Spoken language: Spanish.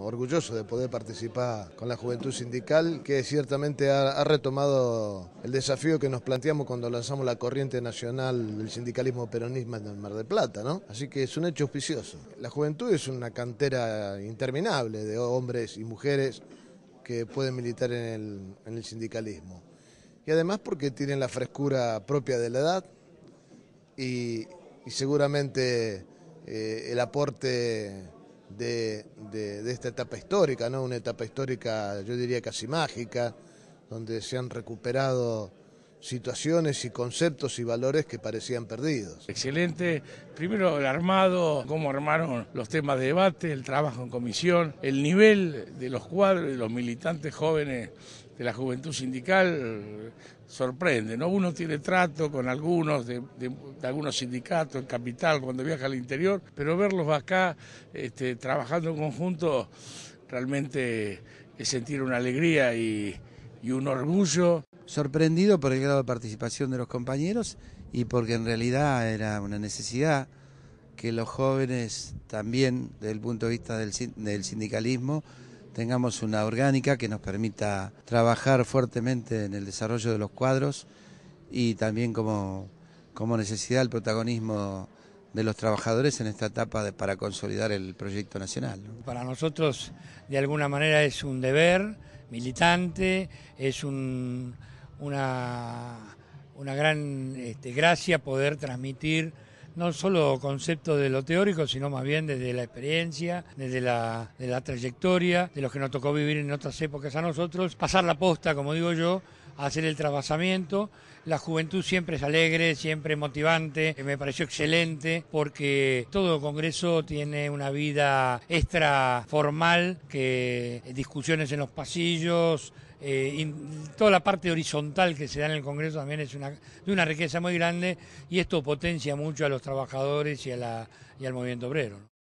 Orgulloso de poder participar con la juventud sindical, que ciertamente ha, retomado el desafío que nos planteamos cuando lanzamos la corriente nacional del sindicalismo peronismo en el Mar del Plata, ¿no? Así que es un hecho auspicioso. La juventud es una cantera interminable de hombres y mujeres que pueden militar en el, sindicalismo. Y además porque tienen la frescura propia de la edad y, seguramente eh, el aporte de, esta etapa histórica, ¿no? una etapa histórica yo diría casi mágica, donde se han recuperado situaciones y conceptos y valores que parecían perdidos. Excelente. Primero el armado, cómo armaron los temas de debate, el trabajo en comisión, el nivel de los cuadros de los militantes jóvenes de la juventud sindical sorprende, ¿no? Uno tiene trato con algunos de, algunos sindicatos en capital cuando viaja al interior, pero verlos acá este, trabajando en conjunto realmente es sentir una alegría y, y un orgullo. Sorprendido por el grado de participación de los compañeros y porque en realidad era una necesidad que los jóvenes también, desde el punto de vista del, sindicalismo, tengamos una orgánica que nos permita trabajar fuertemente en el desarrollo de los cuadros y también como, necesidad el protagonismo de los trabajadores en esta etapa para consolidar el proyecto nacional. Para nosotros, de alguna manera, es un deber militante, es un, una, una gran este, gracia poder transmitir no solo concepto de lo teórico, sino más bien desde la experiencia, desde la, la trayectoria, de los que nos tocó vivir en otras épocas a nosotros, pasar la posta, como digo yo, hacer el trabajamiento. La juventud siempre es alegre, siempre motivante, me pareció excelente porque todo congreso tiene una vida extra formal, que discusiones en los pasillos, eh, toda la parte horizontal que se da en el Congreso también es una, de una riqueza muy grande y esto potencia mucho a los trabajadores y, a la, y al movimiento obrero.